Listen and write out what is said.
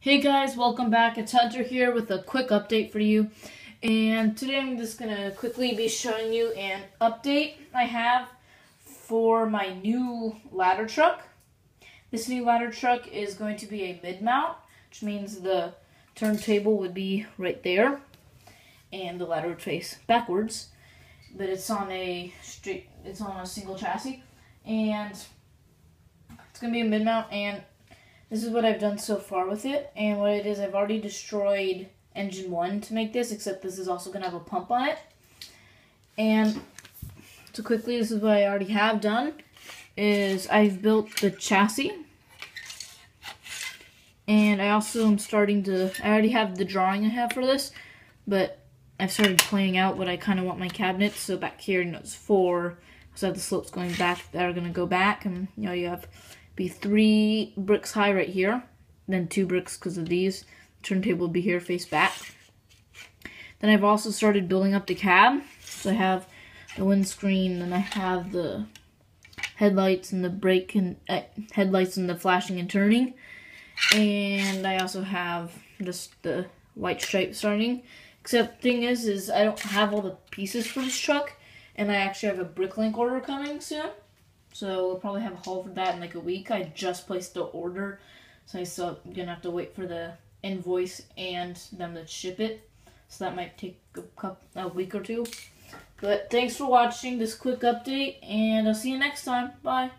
Hey guys, welcome back. It's Hunter here with a quick update for you. And today I'm just going to quickly be showing you an update I have for my new ladder truck. This new ladder truck is going to be a mid-mount, which means the turntable would be right there and the ladder would face backwards. But it's on a straight it's on a single chassis and it's going to be a mid-mount and this is what I've done so far with it, and what it is, I've already destroyed engine 1 to make this, except this is also going to have a pump on it. And so quickly, this is what I already have done, is I've built the chassis, and I also am starting to, I already have the drawing I have for this, but I've started playing out what I kind of want my cabinets, so back here, you know, it's four, so I have the slopes going back that are going to go back, and, you know, you have be three bricks high right here, then two bricks because of these. Turntable will be here face back. Then I've also started building up the cab. So I have the windscreen, and I have the headlights and the brake and uh, headlights and the flashing and turning. And I also have just the white stripe starting. Except thing is, is I don't have all the pieces for this truck, and I actually have a Bricklink order coming soon. So we'll probably have a haul for that in like a week. I just placed the order, so I still gonna have to wait for the invoice and them to ship it. So that might take a, couple, a week or two. But thanks for watching this quick update, and I'll see you next time. Bye.